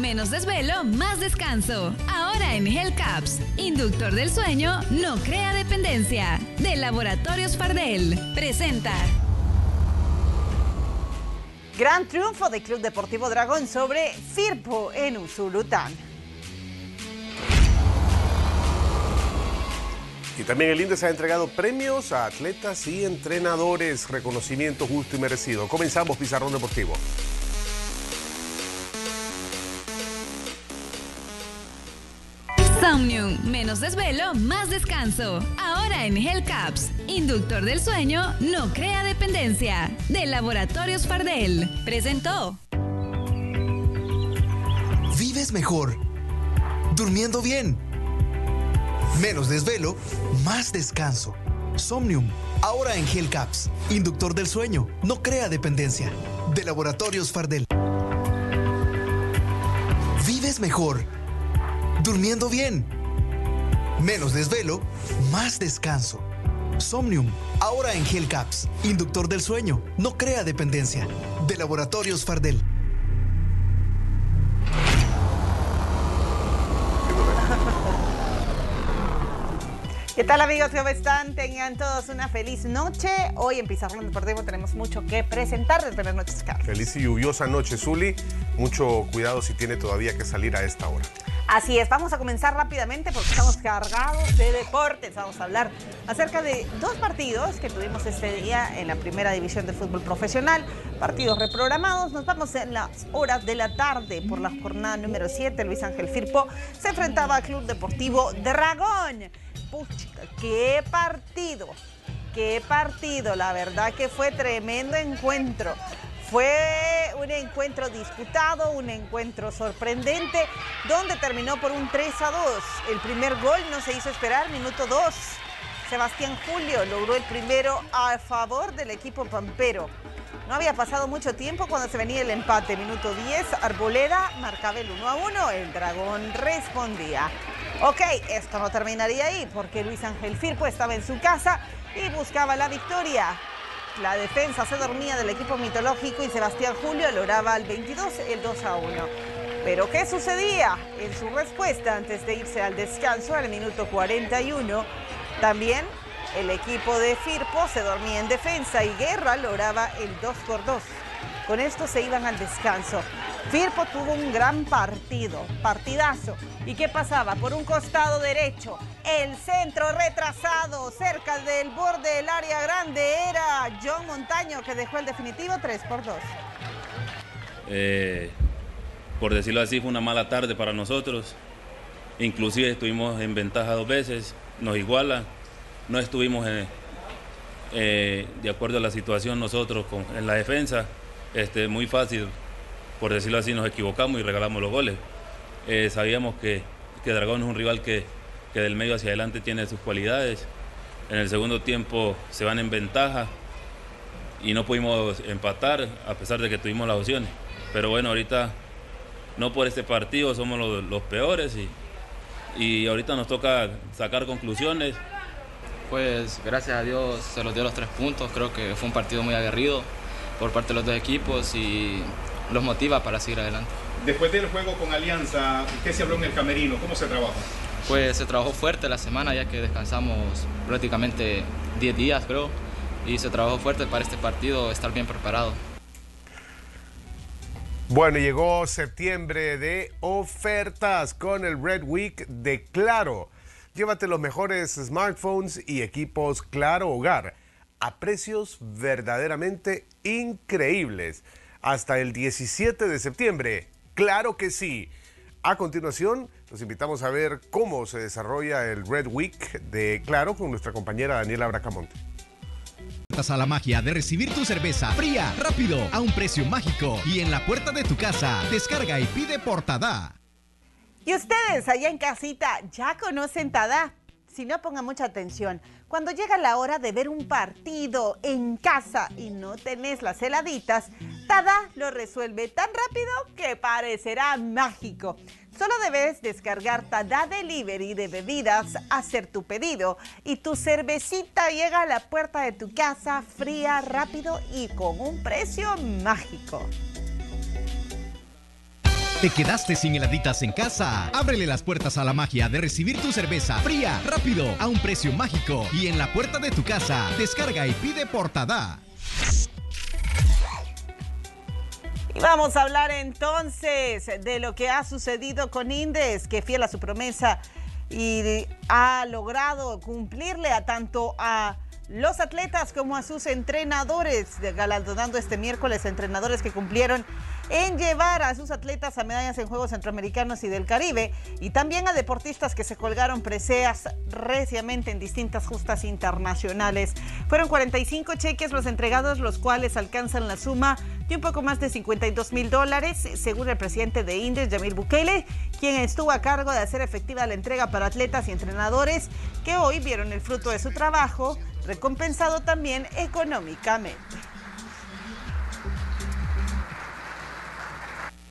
Menos desvelo, más descanso. Ahora en Hellcaps, inductor del sueño, no crea dependencia. De Laboratorios Fardel, presenta. Gran triunfo del Club Deportivo Dragón sobre Firpo en Usulután. Y también el INDES ha entregado premios a atletas y entrenadores. Reconocimiento justo y merecido. Comenzamos Pizarrón Deportivo. Somnium, menos desvelo, más descanso. Ahora en Hellcaps, inductor del sueño, no crea dependencia. De Laboratorios Fardel, presentó. Vives mejor, durmiendo bien. Menos desvelo, más descanso. Somnium, ahora en Hellcaps, inductor del sueño, no crea dependencia. De Laboratorios Fardel. Vives mejor, durmiendo bien. Menos desvelo, más descanso. Somnium, ahora en Hellcaps, inductor del sueño, no crea dependencia. De Laboratorios Fardel. ¿Qué tal amigos? ¿Cómo están? Tengan todos una feliz noche. Hoy en Pizarrón Deportivo tenemos mucho que presentar. Buenas noches, Carlos. Feliz y lluviosa noche, Zuli. Mucho cuidado si tiene todavía que salir a esta hora. Así es, vamos a comenzar rápidamente porque estamos cargados de deportes. Vamos a hablar acerca de dos partidos que tuvimos este día en la primera división de fútbol profesional. Partidos reprogramados. Nos vamos en las horas de la tarde por la jornada número 7. Luis Ángel Firpo se enfrentaba al Club Deportivo Dragón. Puchica, qué partido, qué partido. La verdad que fue tremendo encuentro. Fue un encuentro disputado, un encuentro sorprendente, donde terminó por un 3 a 2. El primer gol no se hizo esperar, minuto 2. Sebastián Julio logró el primero a favor del equipo pampero. No había pasado mucho tiempo cuando se venía el empate. Minuto 10, Arboleda marcaba el 1 a 1. El dragón respondía. Ok, esto no terminaría ahí porque Luis Ángel Firpo estaba en su casa y buscaba la victoria. La defensa se dormía del equipo mitológico y Sebastián Julio lograba al 22 el 2 a 1. Pero ¿qué sucedía? En su respuesta antes de irse al descanso al minuto 41, también el equipo de Firpo se dormía en defensa y Guerra lograba el 2 por 2. Con esto se iban al descanso. Firpo tuvo un gran partido, partidazo. ¿Y qué pasaba? Por un costado derecho, el centro retrasado, cerca del borde del área grande, era John Montaño que dejó el definitivo 3 por 2. Eh, por decirlo así, fue una mala tarde para nosotros. Inclusive estuvimos en ventaja dos veces, nos iguala. No estuvimos en- eh, de acuerdo a la situación nosotros en la defensa. Este, muy fácil, por decirlo así, nos equivocamos y regalamos los goles. Eh, sabíamos que, que Dragón es un rival que, que del medio hacia adelante tiene sus cualidades. En el segundo tiempo se van en ventaja y no pudimos empatar a pesar de que tuvimos las opciones. Pero bueno, ahorita no por este partido somos los, los peores y, y ahorita nos toca sacar conclusiones. Pues gracias a Dios se los dio los tres puntos. Creo que fue un partido muy aguerrido por parte de los dos equipos y los motiva para seguir adelante. Después del juego con Alianza, ¿qué se habló en el camerino? ¿Cómo se trabaja? Pues se trabajó fuerte la semana ya que descansamos prácticamente 10 días creo y se trabajó fuerte para este partido estar bien preparado. Bueno, llegó septiembre de ofertas con el Red Week de Claro. Llévate los mejores smartphones y equipos Claro Hogar a precios verdaderamente increíbles. Hasta el 17 de septiembre. Claro que sí. A continuación, los invitamos a ver cómo se desarrolla el Red Week de Claro con nuestra compañera Daniela Bracamonte. a la magia de recibir tu cerveza fría, rápido, a un precio mágico y en la puerta de tu casa. Descarga y pide por Tada. Y ustedes allá en casita ya conocen Tada. Si no, pongan mucha atención. Cuando llega la hora de ver un partido en casa y no tenés las heladitas, Tada lo resuelve tan rápido que parecerá mágico. Solo debes descargar Tada Delivery de bebidas, hacer tu pedido y tu cervecita llega a la puerta de tu casa fría, rápido y con un precio mágico. ¿Te quedaste sin heladitas en casa? Ábrele las puertas a la magia de recibir tu cerveza fría, rápido, a un precio mágico y en la puerta de tu casa. Descarga y pide portada. Vamos a hablar entonces de lo que ha sucedido con Indes, que fiel a su promesa y ha logrado cumplirle a tanto a los atletas como a sus entrenadores, galardonando este miércoles entrenadores que cumplieron en llevar a sus atletas a medallas en Juegos Centroamericanos y del Caribe y también a deportistas que se colgaron preseas reciamente en distintas justas internacionales. Fueron 45 cheques los entregados, los cuales alcanzan la suma de un poco más de 52 mil dólares, según el presidente de Indes, Yamil Bukele, quien estuvo a cargo de hacer efectiva la entrega para atletas y entrenadores que hoy vieron el fruto de su trabajo, recompensado también económicamente.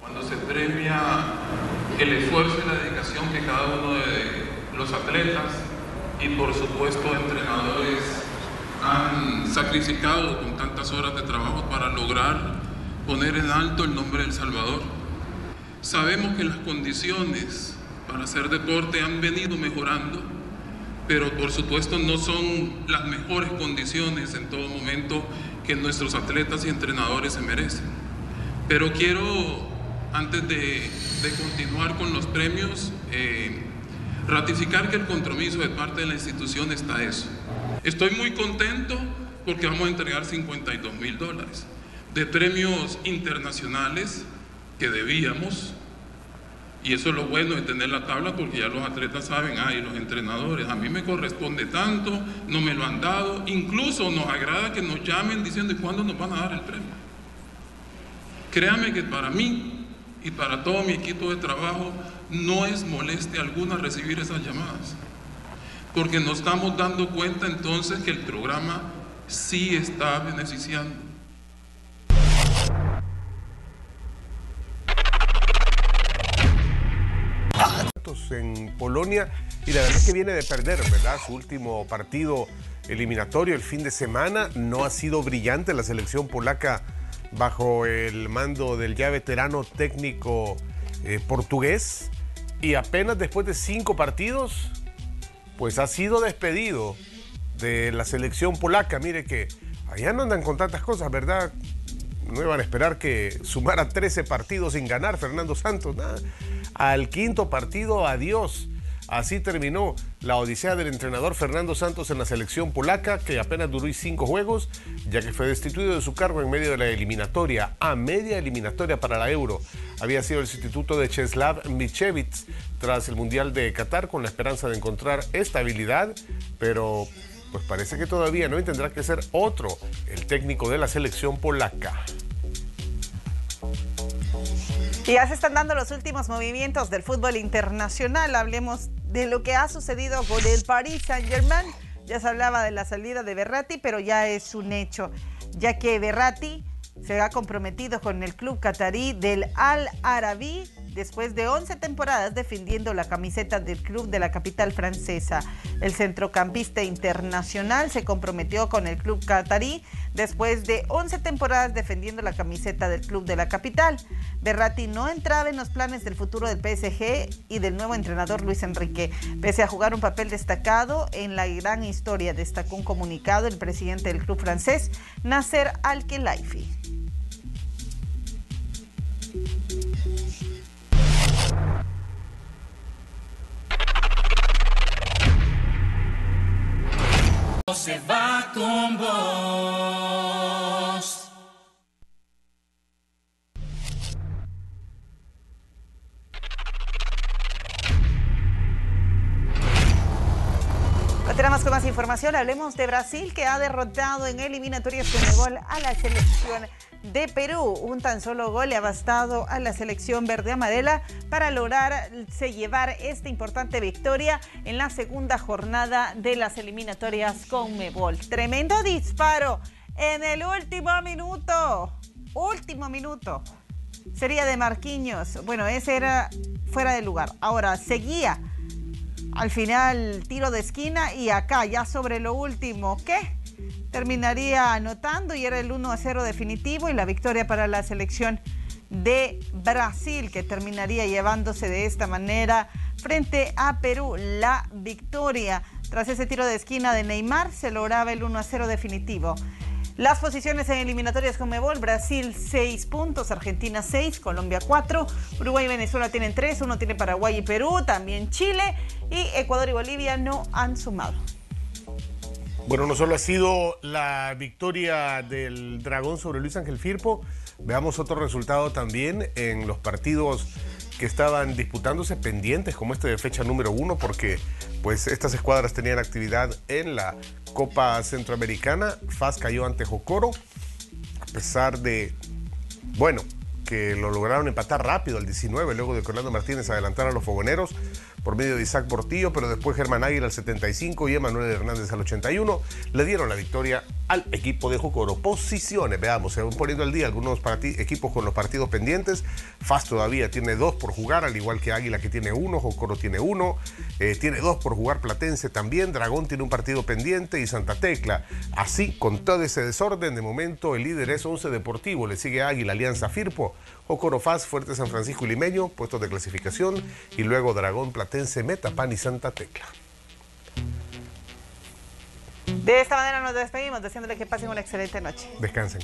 Cuando se premia el esfuerzo y la dedicación que cada uno de los atletas y por supuesto entrenadores han sacrificado con tantas horas de trabajo para lograr poner en alto el nombre del Salvador. Sabemos que las condiciones para hacer deporte han venido mejorando, pero por supuesto no son las mejores condiciones en todo momento que nuestros atletas y entrenadores se merecen. Pero quiero, antes de, continuar con los premios, eh, ratificar que el compromiso de parte de la institución está eso. Estoy muy contento porque vamos a entregar 52 mil dólares de premios internacionales que debíamos. Y eso es lo bueno de tener la tabla porque ya los atletas saben, ay, los entrenadores, a mí me corresponde tanto, no me lo han dado. Incluso nos agrada que nos llamen diciendo, cuándo nos van a dar el premio? Créame que para mí y para todo mi equipo de trabajo no es molestia alguna recibir esas llamadas. Porque nos estamos dando cuenta entonces que el programa sí está beneficiando. En Polonia y la verdad es que viene de perder, ¿verdad? Su último partido eliminatorio el fin de semana no ha sido brillante la selección polaca bajo el mando del ya veterano técnico eh, portugués y apenas después de cinco partidos pues ha sido despedido de la selección polaca. Mire que allá no andan con tantas cosas, ¿verdad? No iban a esperar que sumara 13 partidos sin ganar Fernando Santos. Nada al quinto partido, adiós. Así terminó la odisea del entrenador Fernando Santos en la selección polaca, que apenas duró cinco juegos, ya que fue destituido de su cargo en medio de la eliminatoria, a media eliminatoria para la Euro. Había sido el sustituto de Czeslaw Michevich tras el Mundial de Qatar con la esperanza de encontrar estabilidad, pero pues parece que todavía no y tendrá que ser otro, el técnico de la selección polaca. Y ya se están dando los últimos movimientos del fútbol internacional. Hablemos de lo que ha sucedido con el Paris Saint-Germain. Ya se hablaba de la salida de Berratti, pero ya es un hecho, ya que Berratti se ha comprometido con el club catarí del Al Arabi después de 11 temporadas defendiendo la camiseta del club de la capital francesa. El centrocampista internacional se comprometió con el club catarí después de 11 temporadas defendiendo la camiseta del club de la capital. Berratti no entraba en los planes del futuro del PSG y del nuevo entrenador Luis Enrique. Pese a jugar un papel destacado en la gran historia, destacó un comunicado el presidente del club francés, Nasser Al-Khelaifi. Se va con vos. Hablemos de Brasil que ha derrotado en eliminatorias con gol a la selección de Perú. Un tan solo gol le ha bastado a la selección verde amarela para lograrse llevar esta importante victoria en la segunda jornada de las eliminatorias con Mebol. Tremendo disparo en el último minuto. Último minuto. Sería de Marquinhos. Bueno, ese era fuera de lugar. Ahora seguía al final tiro de esquina y acá ya sobre lo último. ¿Qué? terminaría anotando y era el 1 a 0 definitivo y la victoria para la selección de Brasil, que terminaría llevándose de esta manera frente a Perú la victoria. Tras ese tiro de esquina de Neymar, se lograba el 1 a 0 definitivo. Las posiciones en eliminatorias con Mebol, Brasil 6 puntos, Argentina 6, Colombia 4, Uruguay y Venezuela tienen 3, uno tiene Paraguay y Perú, también Chile y Ecuador y Bolivia no han sumado. Bueno, no solo ha sido la victoria del Dragón sobre Luis Ángel Firpo, veamos otro resultado también en los partidos que estaban disputándose pendientes como este de fecha número uno porque pues estas escuadras tenían actividad en la Copa Centroamericana. FAS cayó ante Jocoro a pesar de, bueno, que lo lograron empatar rápido al 19 luego de que Orlando Martínez adelantara a los fogoneros por medio de Isaac Portillo, pero después Germán Águila al 75 y Emanuel Hernández al 81 le dieron la victoria al equipo de Jocoro. Posiciones, veamos, se van poniendo al día algunos equipos con los partidos pendientes. FAS todavía tiene dos por jugar, al igual que Águila que tiene uno, Jocoro tiene uno, eh, tiene dos por jugar Platense también, Dragón tiene un partido pendiente y Santa Tecla. Así, con todo ese desorden, de momento el líder es 11 Deportivo, le sigue Águila, Alianza Firpo, Jocoro FAS, Fuerte San Francisco y Limeño, puestos de clasificación, y luego Dragón Platense Meta Pan y Santa Tecla. De esta manera nos despedimos, deseándole que pasen una excelente noche. Descansen.